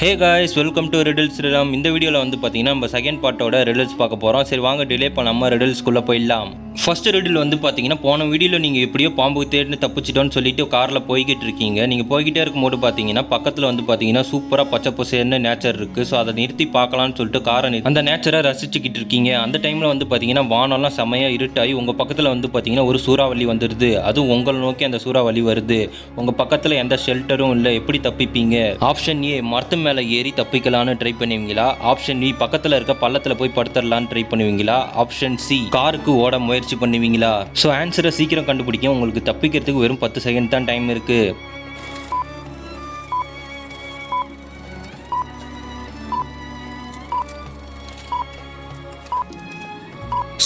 Hey guys welcome to riddles realm இந்த வீடியோவில் வந்து பார்த்தீங்கன்னா நம்ம செகண்ட் பார்ட்டோட ரிடில்ஸ் பார்க்க போகிறோம் சரி வாங்க டிலே பண்ணாமல் ரிடில்ஸ்குள்ளே போயிடலாம். ஃபர்ஸ்ட் ரிடில் வந்து பார்த்தீங்கன்னா போன வீடியோவில் நீங்கள் எப்படியோ பாம்பு தேடினு தப்பிச்சிட்டோன்னு சொல்லிட்டு காரில் போய்கிட்டு இருக்கீங்க. நீங்கள் போய்கிட்டே இருக்கும்போது பார்த்தீங்கன்னா பக்கத்தில் வந்து பார்த்தீங்கன்னா சூப்பராக பச்சை பசேர்னு நேச்சர் இருக்குது ஸோ அதை நிறுத்தி பார்க்கலான்னு சொல்லிட்டு காரை அந்த நேச்சரை ரசிச்சுக்கிட்டு இருக்கீங்க. அந்த டைமில் வந்து பார்த்தீங்கன்னா வானம்லாம் செமையாக இருட்டாகி உங்கள் பக்கத்தில் வந்து பார்த்தீங்கன்னா ஒரு சூறாவளி வந்துடுது அதுவும் உங்களை நோக்கி அந்த சூறாவளி வருது. உங்கள் பக்கத்தில் எந்த ஷெல்டரும் இல்லை. எப்படி தப்பிப்பீங்க? ஆப்ஷன் ஏ மரத்து மேலே ஏறி தப்பிக்கலான்னு ட்ரை பண்ணுவீங்களா? ஆப்ஷன் பி பக்கத்தில் இருக்க பள்ளத்தில் போய் படுத்துடலான்னு ட்ரை பண்ணுவீங்களா? ஆப்ஷன் சி காருக்கு ஓட முயற்சி பண்ணுவீங்களா? ஸோ ஆன்சரை சீக்கிரம் கண்டுபிடிக்க உங்களுக்கு தப்பிக்கிறதுக்கு வெறும் பத்து செகண்ட் தான் டைம் இருக்குது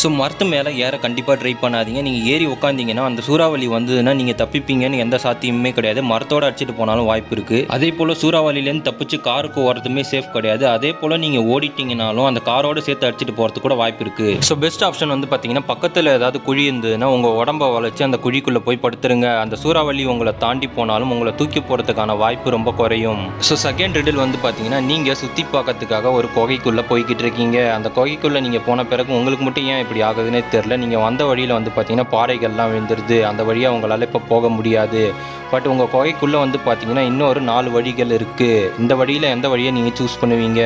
ஸோ மரத்து மேலே ஏற கண்டிப்பாக ட்ரை பண்ணாதீங்க. நீங்கள் ஏறி உட்காந்தீங்கன்னா அந்த சூறாவளி வந்ததுன்னா நீங்கள் தப்பிப்பீங்கன்னு எந்த சாத்தியமுமே கிடையாது. மரத்தோட அடிச்சிட்டு போனாலும் வாய்ப்பு இருக்குது அதே போல் சூறாவளியிலேருந்து தப்பிச்சு காருக்கு ஓடுறதுமே சேஃப் கிடையாது. அதே போல் நீங்கள் ஓடிட்டீங்கனாலும் அந்த காரோடு சேர்த்து அடிச்சிட்டு போகிறது கூட வாய்ப்பு இருக்குது ஸோ பெஸ்ட் ஆப்ஷன் வந்து பார்த்தீங்கன்னா பக்கத்தில் ஏதாவது குழி இருந்ததுன்னா உங்கள் உடம்பை வளைச்சி அந்த குழிக்குள்ளே போய் படுத்துருங்க. அந்த சூறாவளி உங்களை தாண்டி போனாலும் உங்களை தூக்கி போகிறதுக்கான வாய்ப்பு ரொம்ப குறையும். ஸோ செகண்ட் ரிடில் வந்து பார்த்தீங்கன்னா நீங்கள் சுற்றி பார்க்கறதுக்காக ஒரு குகைக்குள்ளே போய்கிட்டு இருக்கீங்க. அந்த குகைக்குள்ளே நீங்கள் போன பிறகு உங்களுக்கு மட்டும் ஏன் இப்படி ஆகுதுன்னே தெரில நீங்கள் வந்த வழியில் வந்து பார்த்தீங்கன்னா பாறைகள்லாம் விழுந்துருது. அந்த வழியாக உங்களால் இப்போ போக முடியாது. பட் உங்கள் குகைக்குள்ளே வந்து பார்த்தீங்கன்னா இன்னொரு நாலு வழிகள் இருக்குது இந்த வழியில் எந்த வழியை நீங்கள் சூஸ் பண்ணுவீங்க?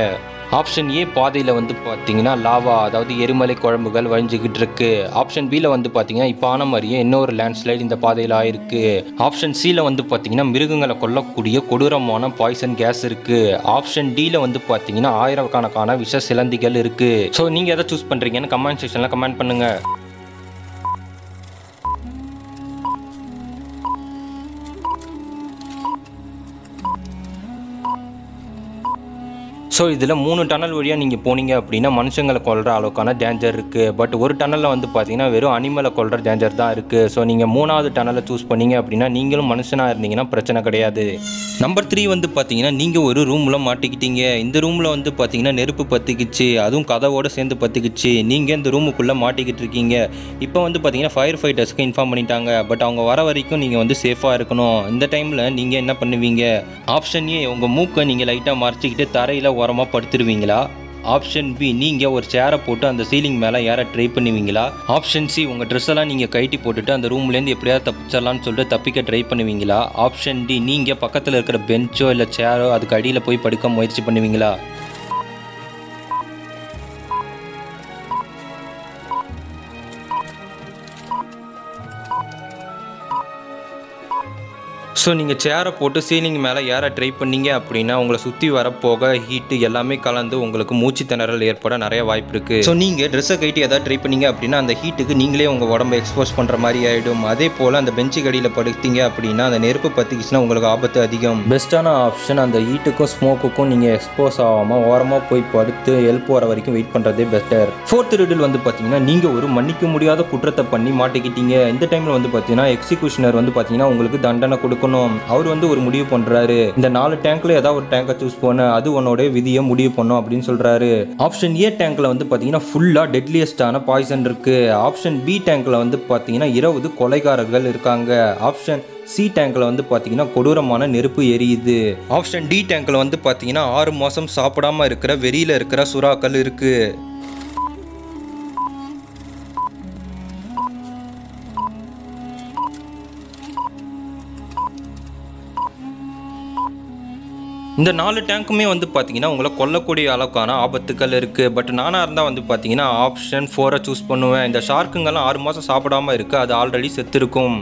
ஆப்ஷன் ஏ பாதையில் வந்து பார்த்தீங்கன்னா லாவா அதாவது எரிமலை குழம்புகள் வழிஞ்சிக்கிட்டு இருக்கு. ஆப்ஷன் பியில் வந்து பார்த்தீங்கன்னா இப்போ ஆன மாதிரியே இன்னொரு லேண்ட்ஸ்லைட் இந்த பாதையில் ஆயிருக்கு. ஆப்ஷன் சியில் வந்து பார்த்தீங்கன்னா மிருகங்களை கொல்லக்கூடிய கொடூரமான பாய்சன் கேஸ் இருக்கு. ஆப்ஷன் டியில் வந்து பார்த்தீங்கன்னா ஆயிரக்கணக்கான விஷ சிலந்திகள் இருக்கு. ஸோ நீங்கள் எதை சூஸ் பண்ணுறீங்கன்னு கமெண்ட் செக்ஷனில் கமெண்ட் பண்ணுங்கள் ஸோ இதில் மூணு டனல் வழியாக நீங்கள் போனீங்க அப்படின்னா மனுஷங்களை கொள்கிற அளவுக்கான டேஞ்சர் இருக்குது பட் ஒரு டனலில் வந்து பார்த்தீங்கன்னா வெறும் அனிமலை கொள்கிற டேஞ்சர் தான் இருக்குது ஸோ நீங்கள் மூணாவது டனலை சூஸ் பண்ணீங்க அப்படின்னா நீங்களும் மனுஷனாக இருந்தீங்கன்னா பிரச்சனை கிடையாது. நம்பர் த்ரீ வந்து பார்த்தீங்கன்னா நீங்கள் ஒரு ரூமில் மாட்டிக்கிட்டீங்க. இந்த ரூமில் வந்து பார்த்தீங்கன்னா நெருப்பு பற்றிக்கிச்சு அதுவும் கதவோடு சேர்ந்து பற்றிக்கிச்சு நீங்கள் இந்த ரூமுக்குள்ளே மாட்டிக்கிட்டு இருக்கீங்க. இப்போ வந்து பார்த்தீங்கன்னா ஃபயர் ஃபைட்டர்ஸ்க்கு இன்ஃபார்ம் பண்ணிட்டாங்க. பட் அவங்க வர வரைக்கும் நீங்கள் வந்து சேஃபாக இருக்கணும். இந்த டைமில் நீங்கள் என்ன பண்ணுவீங்க? ஆப்ஷன் ஏ உங்கள் மூக்கை நீங்கள் லைட்டாக மறைச்சிக்கிட்டு தரையில் ஓரமாக படுத்துருவீங்களா? ஆப்ஷன் பி நீங்கள் ஒரு சேரை போட்டு அந்த சீலிங் மேலே ஏற ட்ரை பண்ணுவீங்களா? ஆப்ஷன் சி உங்கள் ட்ரெஸ் எல்லாம் நீங்கள் கைட்டி போட்டுட்டு அந்த ரூம்லேருந்து எப்படியாவது தப்பிச்சிடலாம்னு சொல்லிட்டு தப்பிக்க ட்ரை பண்ணுவீங்களா? ஆப்ஷன் டி நீங்கள் பக்கத்தில் இருக்கிற பெஞ்சோ இல்லை சேரோ அதுக்கு அடியில் போய் படுக்க முயற்சி பண்ணுவீங்களா? ஸோ நீங்கள் சேரை போட்டு சீலிங் மேலே ஏற ட்ரை பண்ணீங்க அப்படின்னா உங்களை சுற்றி வரப்போக ஹீட்டு எல்லாமே கலந்து உங்களுக்கு மூச்சு திணறல் ஏற்பட நிறைய வாய்ப்பு இருக்குது ஸோ நீங்கள் ட்ரெஸ்ஸை கைட்டு எதாவது ட்ரை பண்ணீங்க அப்படின்னா அந்த ஹீட்டுக்கு நீங்களே உங்கள் உடம்பை எக்ஸ்போஸ் பண்ணுற மாதிரி ஆகிடும் அதே போல் அந்த பெஞ்சு கடியில் படுத்தீங்க அப்படின்னா அந்த நெருப்பு பற்றிக்கிச்சுன்னா உங்களுக்கு ஆபத்து அதிகம். பெஸ்ட்டான ஆப்ஷன் அந்த ஹீட்டுக்கும் ஸ்மோக்குக்கும் நீங்கள் எக்ஸ்போஸ் ஆகாமல் ஓரமாக போய் படுத்து ஹெல்ப் வர வரைக்கும் வெயிட் பண்ணுறதே பெட்டர் ஃபோர்த் ரிடில் வந்து பார்த்தீங்கன்னா நீங்கள் ஒரு மன்னிக்க முடியாத குற்றத்தை பண்ணி மாட்டிக்கிட்டீங்க. இந்த டைமில் வந்து பார்த்தீங்கன்னா எக்ஸிக்யூஷனர் வந்து பார்த்தீங்கன்னா உங்களுக்கு தண்டனை கொடுக்கணும். அவர் வந்து ஒரு முடிவு பண்றாரு. இந்த நாலு டேங்க்ல ஏதாவது ஒரு டேங்கை சூஸ் பண்ணு. அது உன்னோட விதியை முடிவு பண்ணும் அப்படின்னு சொல்றாரு. ஆப்ஷன் ஏ டேங்க்ல வந்து பாத்தீங்கன்னா ஃபுல்லா டெட்லியஸ்டான பாய்சன் இருக்கு. ஆப்ஷன் பி டேங்க்ல வந்து பாத்தீங்கன்னா இருபது கொலைகாரர்கள் இருக்காங்க. ஆப்ஷன் சி டேங்க்ல வந்து பார்த்தீங்கன்னா கொடூரமான நெருப்பு எரியுது. ஆப்ஷன் டி டேங்க்ல வந்து பார்த்தீங்கன்னா ஆறு மாதம் சாப்பிடாம இருக்கிற வெறியில இருக்கிற சுறாக்கள் இருக்கு. இந்த நாலு டேங்க்குமே வந்து பார்த்தீங்கன்னா உங்களை கொல்லக்கூடிய அளவுக்கான ஆபத்துக்கள் இருக்குது பட் நானாக இருந்தால் வந்து பார்த்தீங்கன்னா ஆப்ஷன் ஃபோரை சூஸ் பண்ணுவேன். இந்த ஷார்க்குங்கெல்லாம் ஆறு மாதம் சாப்பிடாம இருக்குது அது ஆல்ரெடி செத்துருக்கும்.